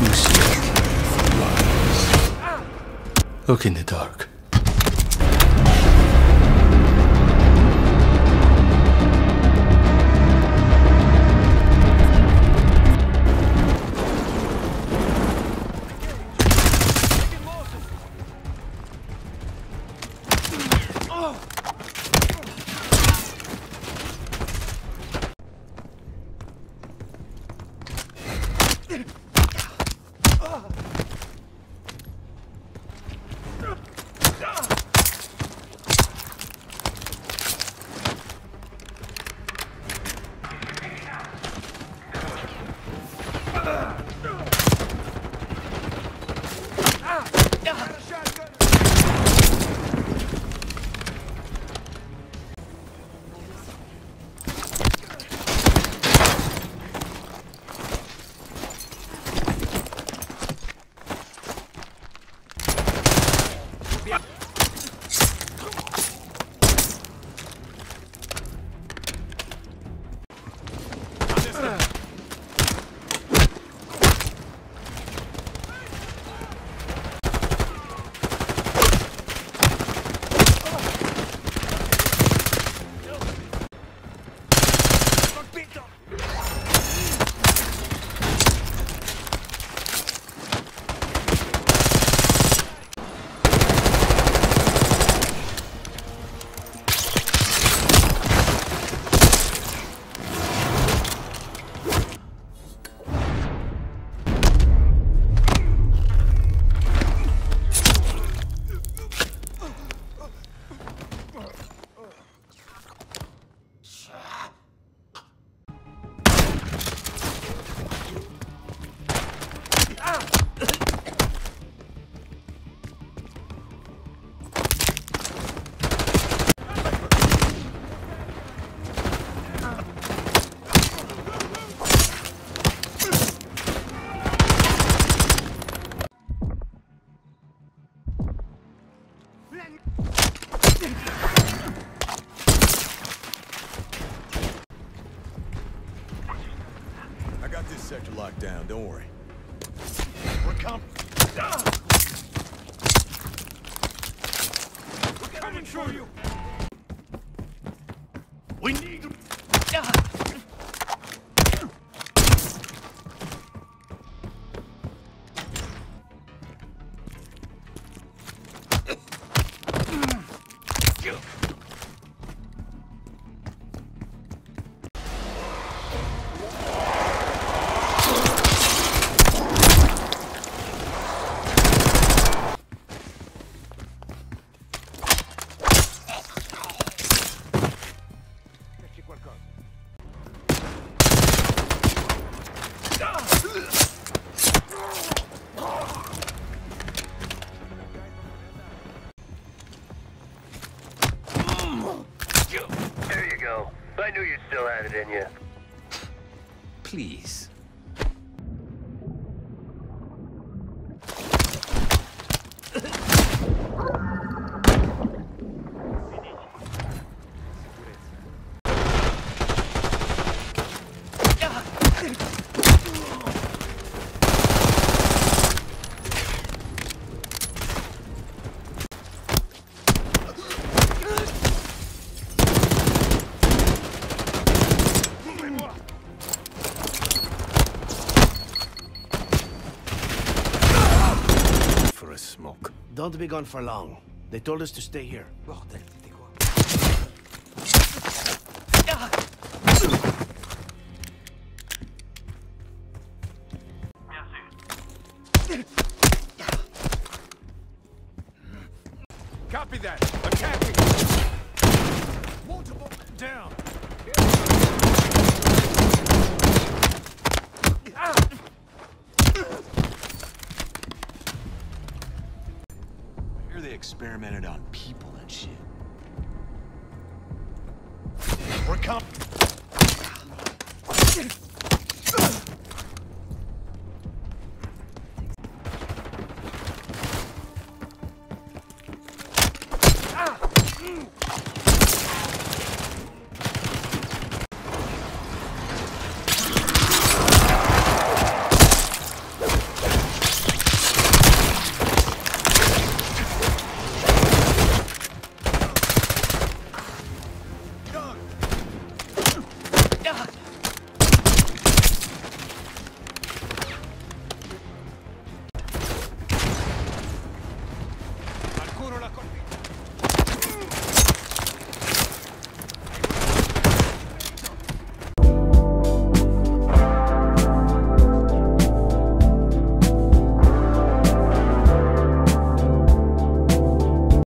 You see lies. Look in the dark. I got this sector locked down, don't worry. We're coming. We're coming for you. We need. I knew you still had it in you. Please. For a smoke. Don't be gone for long. They told us to stay here. Bordel, c'était quoi Copy that. Attacking. Multiple down. Hear they experimented on people and shit. We're coming.